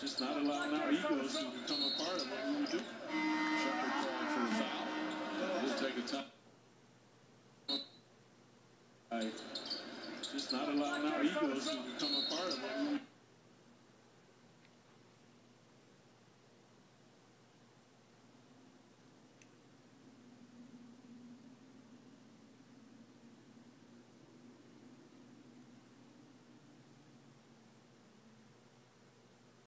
Just not allowing our egos to become a part of what we would do. Shepard calling for a foul. We'll take a time. Right. Just not allowing our egos to become a part of what we would